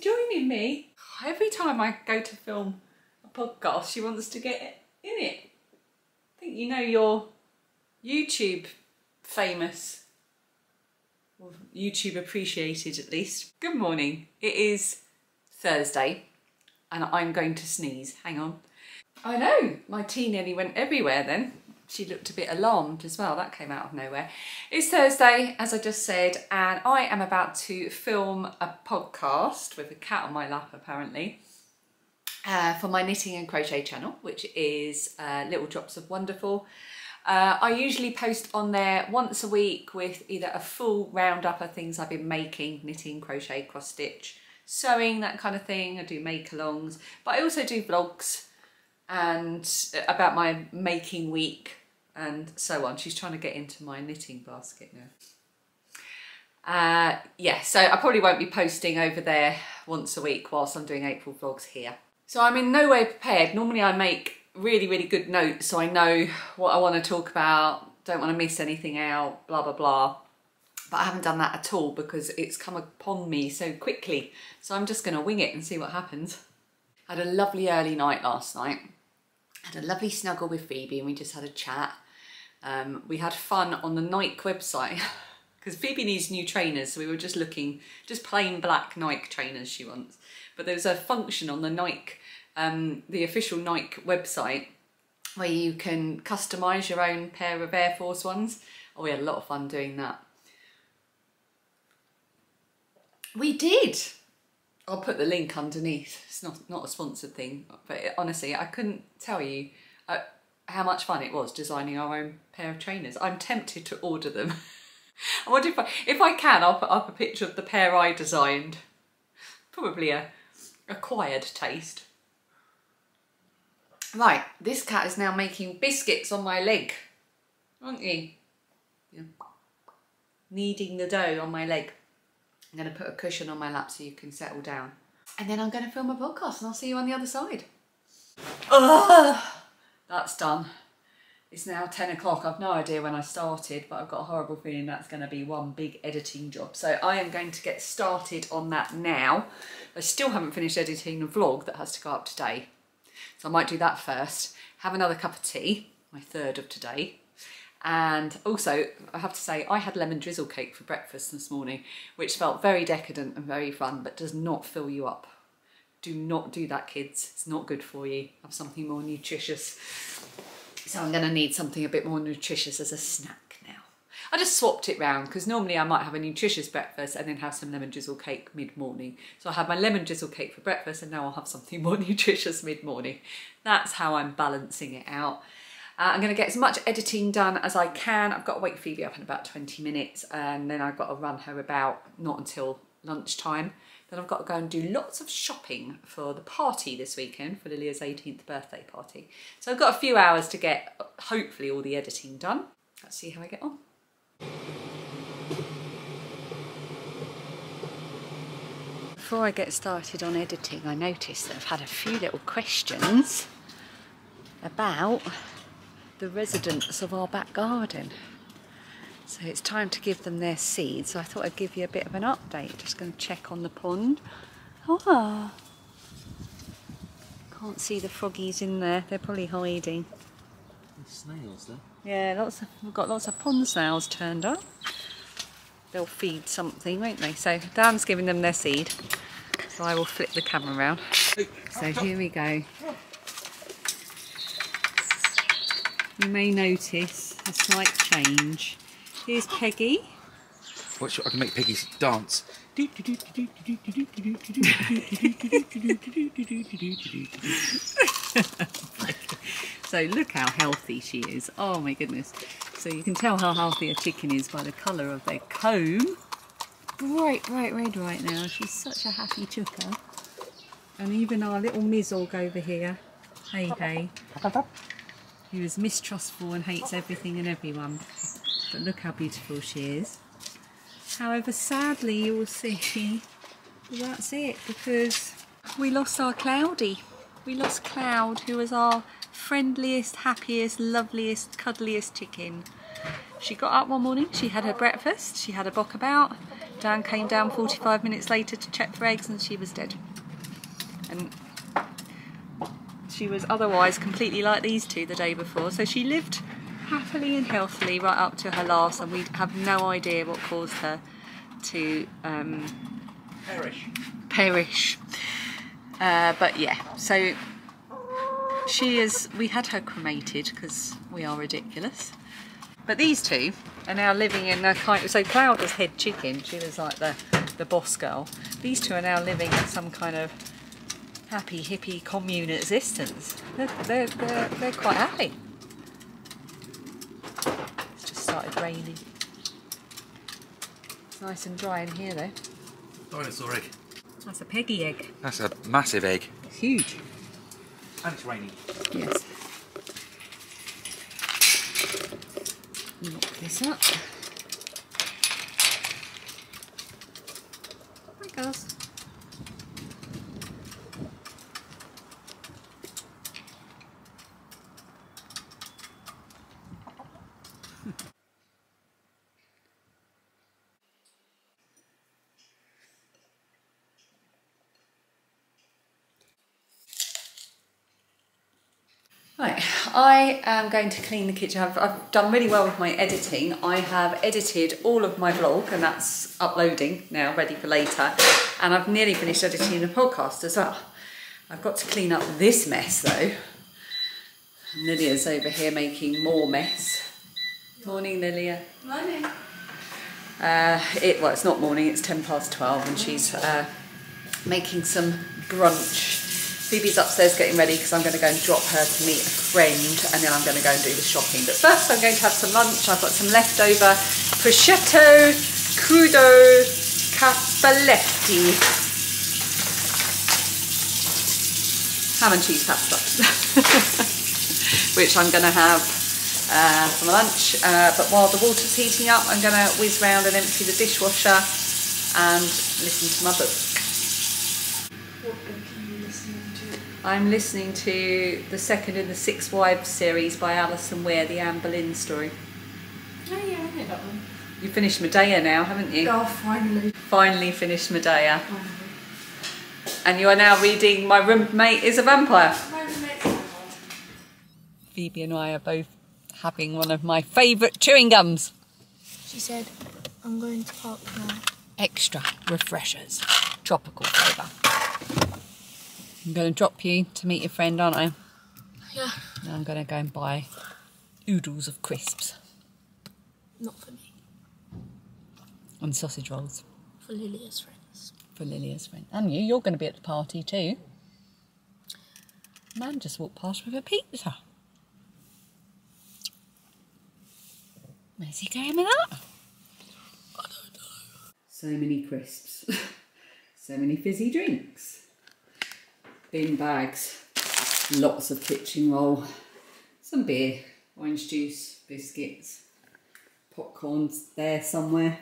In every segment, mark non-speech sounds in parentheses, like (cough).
joining me? Every time I go to film a podcast, she wants to get in it. I think you know you're YouTube famous. YouTube appreciated at least. Good morning. It is Thursday and I'm going to sneeze. Hang on. I know, my tea nearly went everywhere then. She looked a bit alarmed as well, that came out of nowhere. It's Thursday, as I just said, and I am about to film a podcast with a cat on my lap apparently. Uh, for my knitting and crochet channel, which is uh, Little Drops of Wonderful. Uh, I usually post on there once a week with either a full roundup of things I've been making, knitting, crochet, cross stitch, sewing, that kind of thing. I do make alongs, but I also do vlogs and about my making week and so on. She's trying to get into my knitting basket now. Uh, yeah, so I probably won't be posting over there once a week whilst I'm doing April vlogs here. So I'm in no way prepared. Normally I make really, really good notes so I know what I want to talk about, don't want to miss anything out, blah, blah, blah. But I haven't done that at all because it's come upon me so quickly. So I'm just going to wing it and see what happens. I had a lovely early night last night. I had a lovely snuggle with Phoebe and we just had a chat. Um, we had fun on the Nike website (laughs) because Phoebe needs new trainers. So we were just looking, just plain black Nike trainers she wants. But there's a function on the Nike, um, the official Nike website where you can customise your own pair of Air Force ones. Oh, we had a lot of fun doing that. We did. I'll put the link underneath. It's not, not a sponsored thing, but honestly, I couldn't tell you how much fun it was designing our own pair of trainers. I'm tempted to order them. (laughs) I wonder if I, if I can, I'll put up a picture of the pair I designed. Probably a acquired taste. Right, this cat is now making biscuits on my leg, aren't you? Yeah. Kneading the dough on my leg. I'm going to put a cushion on my lap so you can settle down. And then I'm going to film a podcast and I'll see you on the other side. Ugh, that's done. It's now 10 o'clock. I've no idea when I started, but I've got a horrible feeling that's going to be one big editing job. So I am going to get started on that now. I still haven't finished editing the vlog that has to go up today. So I might do that first. Have another cup of tea, my third of today. And also, I have to say, I had lemon drizzle cake for breakfast this morning, which felt very decadent and very fun, but does not fill you up. Do not do that, kids. It's not good for you. Have something more nutritious. So I'm going to need something a bit more nutritious as a snack now. I just swapped it round because normally I might have a nutritious breakfast and then have some lemon drizzle cake mid-morning. So I had my lemon drizzle cake for breakfast and now I'll have something (laughs) more nutritious mid-morning. That's how I'm balancing it out. Uh, I'm going to get as much editing done as I can. I've got to wake Phoebe up in about 20 minutes and then I've got to run her about, not until lunchtime. Then I've got to go and do lots of shopping for the party this weekend, for Lilia's 18th birthday party. So I've got a few hours to get, hopefully, all the editing done. Let's see how I get on. Before I get started on editing, I noticed that I've had a few little questions about the residents of our back garden. So it's time to give them their seed. So I thought I'd give you a bit of an update. Just going to check on the pond. Oh, can't see the froggies in there. They're probably hiding. There's snails there. Yeah, lots of we've got lots of pond snails turned up. They'll feed something, won't they? So Dan's giving them their seed. So I will flip the camera around. So here we go. You may notice a slight change. Here's Peggy. Watch, I can make Peggy dance. (laughs) so look how healthy she is. Oh my goodness. So you can tell how healthy a chicken is by the colour of their comb. Bright, bright red right now. She's such a happy chooker. And even our little Mizzog over here. Hey, hey. He was mistrustful and hates everything and everyone. But look how beautiful she is. However, sadly, you will see (laughs) that's it because we lost our Cloudy. We lost Cloud, who was our friendliest, happiest, loveliest, cuddliest chicken. She got up one morning, she had her breakfast, she had a bock about, Dan came down 45 minutes later to check for eggs and she was dead. And she was otherwise completely like these two the day before. So she lived happily and healthily right up to her last, and we have no idea what caused her to um, Perish. perish. Uh, but yeah, so she is. We had her cremated because we are ridiculous. But these two are now living in a kind of. So Cloud was head chicken. She was like the the boss girl. These two are now living in some kind of happy hippie commune existence. They're they're they're, they're quite happy. It's just started raining. It's nice and dry in here though. Dinosaur egg. That's a peggy egg. That's a massive egg. It's huge. And it's raining. Yes. Lock this up. Hi, girls. Right, I am going to clean the kitchen. I've, I've done really well with my editing. I have edited all of my vlog and that's uploading now, ready for later. And I've nearly finished editing the podcast as well. I've got to clean up this mess though. Lilia's over here making more mess. Morning, Lilia. Morning. Uh, it well, it's not morning. It's ten past twelve, and she's uh, making some brunch. Phoebe's upstairs getting ready because I'm going to go and drop her to meet a friend, and then I'm going to go and do the shopping. But first, I'm going to have some lunch. I've got some leftover prosciutto crudo cappelletti ham and cheese pasta, (laughs) which I'm going to have uh, for my lunch. Uh, but while the water's heating up, I'm going to whiz round and empty the dishwasher and listen to my book. What book are you listening to? I'm listening to the second in the Six Wives series by Alison Weir, the Anne Boleyn story. Oh yeah, I know that one. You finished Medea now, haven't you? Oh, finally. Finally finished Medea. Finally. And you are now reading My Roommate is a Vampire. My roommate's not hard. Phoebe and I are both having one of my favourite chewing gums. She said, I'm going to park now. Extra refreshers, tropical flavour. I'm going to drop you to meet your friend, aren't I? Yeah. Now I'm going to go and buy oodles of crisps Not for me. and sausage rolls For Lilia's friends. for Lilia's friend. And you, you're going to be at the party too. Man just walked past with a pizza. Where's he going with that? I don't know. So many crisps. (laughs) so many fizzy drinks. Bin bags. Lots of kitchen roll. Some beer. Orange juice. Biscuits. Popcorn's there somewhere.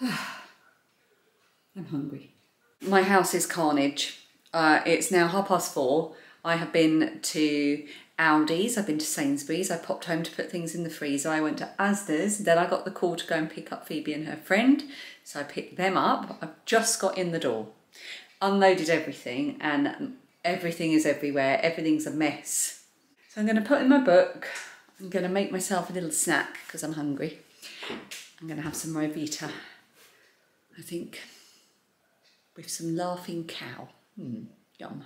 (sighs) I'm hungry. My house is carnage. Uh, it's now half past four. I have been to Aldi's, I've been to Sainsbury's, I popped home to put things in the freezer. I went to Asda's, then I got the call to go and pick up Phoebe and her friend. So I picked them up. I've just got in the door, unloaded everything, and everything is everywhere. Everything's a mess. So I'm going to put in my book. I'm going to make myself a little snack because I'm hungry. I'm going to have some Ryvita. I think with some laughing cow. Hmm, yum.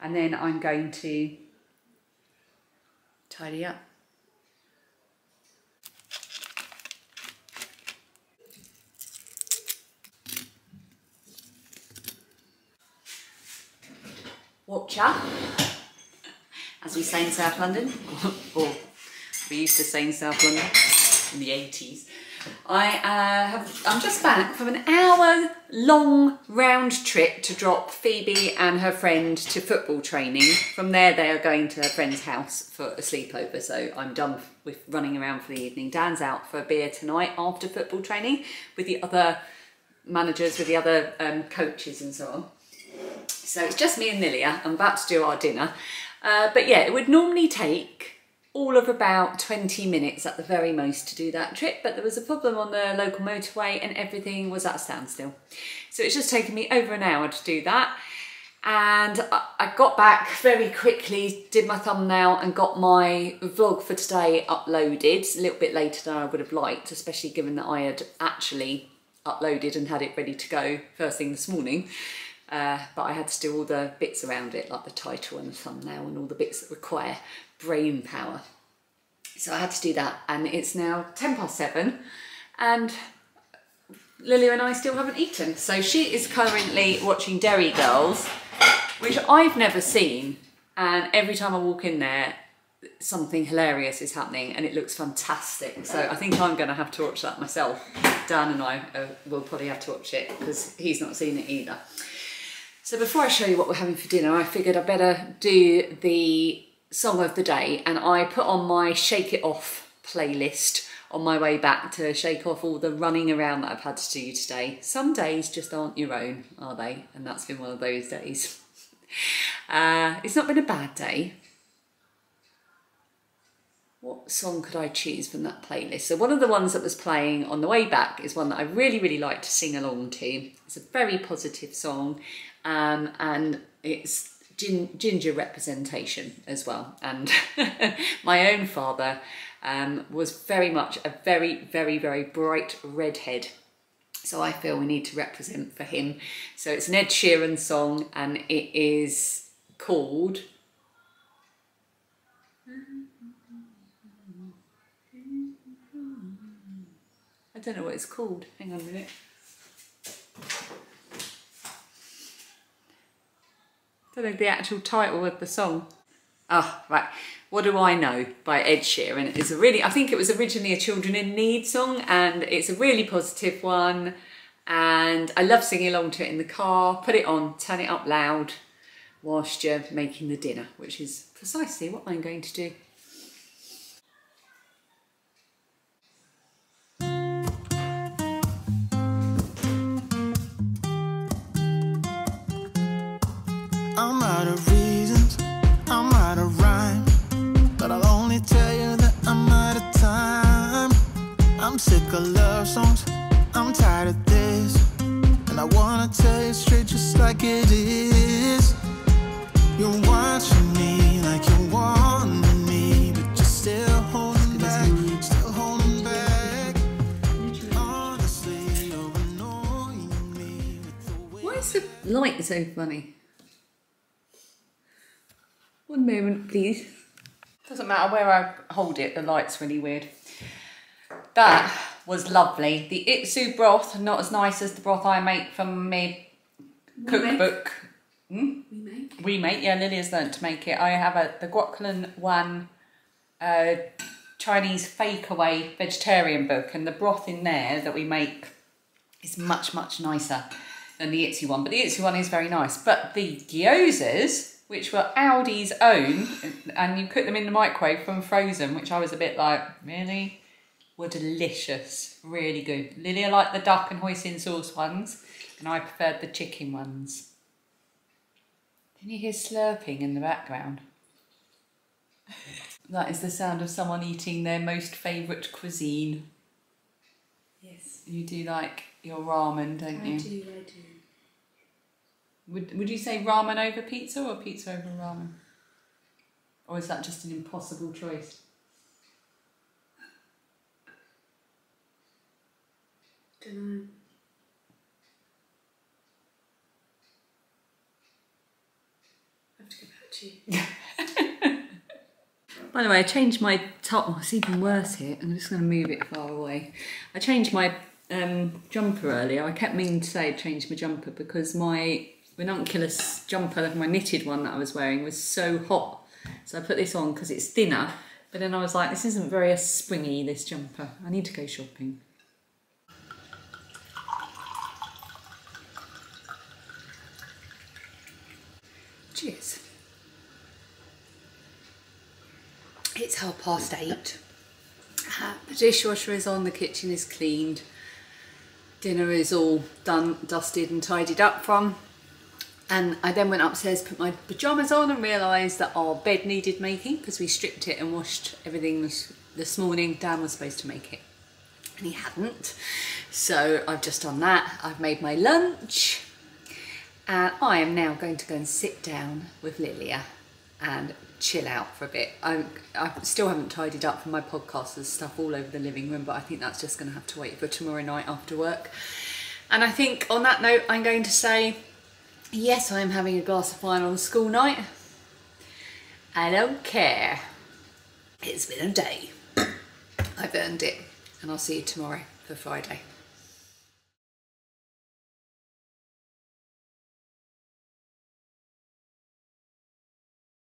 And then I'm going to tidy up. Watcher, as we say in South London, (laughs) or we used to say in South London in the 80s. I uh, have, I'm just back from an hour long round trip to drop Phoebe and her friend to football training. From there, they are going to her friend's house for a sleepover. So I'm done with running around for the evening. Dan's out for a beer tonight after football training with the other managers, with the other um, coaches, and so on. So it's just me and Lilia. I'm about to do our dinner. Uh, but yeah, it would normally take all of about 20 minutes at the very most to do that trip, but there was a problem on the local motorway and everything was at a standstill. So it's just taken me over an hour to do that. And I- I got back very quickly, did my thumbnail and got my vlog for today uploaded a little bit later than I would have liked, especially given that I had actually uploaded and had it ready to go first thing this morning. Uh, but I had to do all the bits around it, like the title and the thumbnail and all the bits that require brain power. So I had to do that, and it's now 10 past seven, and Lilia and I still haven't eaten. So she is currently watching Derry Girls, which I've never seen, and every time I walk in there, something hilarious is happening and it looks fantastic. So I think I'm going to have to watch that myself. Dan and I uh, will probably have to watch it because he's not seen it either. So before I show you what we're having for dinner, I figured I'd better do the song of the day and I put on my Shake It Off playlist on my way back to shake off all the running around that I've had to do today. Some days just aren't your own, are they? And that's been one of those days. (laughs) Uh, it's not been a bad day. What song could I choose from that playlist? So one of the ones that was playing on the way back is one that I really, really like to sing along to. It's a very positive song um, and it's gin- ginger representation as well. And (laughs) my own father um, was very much a very, very, very bright redhead. So I feel we need to represent for him. So it's an Ed Sheeran song and it is called I don't know what it's called. Hang on a minute. Don't know the actual title of the song. Oh, right. What Do I Know by Ed Sheeran. It's a really, I think it was originally a Children in Need song and it's a really positive one. And I love singing along to it in the car. Put it on, turn it up loud whilst you're making the dinner, which is precisely what I'm going to do. Sick of love songs, I'm tired of this. And I wanna tell you straight just like it is. You're watching me like you want me, but you're still holding back, still holding back. Honestly, you're annoying me with the way. Why is the light so funny? One moment, please. Doesn't matter where I hold it, the light's really weird. That was lovely. The Itsu broth, not as nice as the broth I make from my cookbook. We make. We make, yeah, Lily has learnt to make it. I have a the Kwoklyn Wan uh, Chinese fake away vegetarian book, and the broth in there that we make is much, much nicer than the Itsu one. But the Itsu one is very nice. But the gyozas, which were Aldi's own, and you cook them in the microwave from frozen, which I was a bit like, really? Were delicious, really good. Lilia liked the duck and hoisin sauce ones, and I preferred the chicken ones. Can you hear slurping in the background? (laughs) that is the sound of someone eating their most favourite cuisine. Yes. You do like your ramen, don't I you? do, I do. Would Would you say ramen over pizza or pizza over ramen? Or is that just an impossible choice? I have to get back to you. (laughs) By the way, I changed my top. Oh, it's even worse here. And I'm just going to move it far away. I changed my um, jumper earlier. I kept meaning to say I changed my jumper because my ranunculus jumper, my knitted one that I was wearing, was so hot. So I put this on because it's thinner. But then I was like, this isn't very springy, this jumper. I need to go shopping. Cheers. It's half past eight. Uh, The dishwasher is on, the kitchen is cleaned, dinner is all done, dusted and tidied up from. And I then went upstairs, put my pyjamas on, and realised that our bed needed making because we stripped it and washed everything this morning. Dan was supposed to make it, and he hadn't. So I've just done that. I've made my lunch, and I am now going to go and sit down with Lilia and chill out for a bit. I, I still haven't tidied up for my podcast. There's stuff all over the living room, but I think that's just going to have to wait for tomorrow night after work. And I think on that note, I'm going to say Yes, I am having a glass of wine on school night. I don't care. It's been a day. (coughs) I've earned it. And I'll see you tomorrow for Friday.